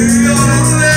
It's gonna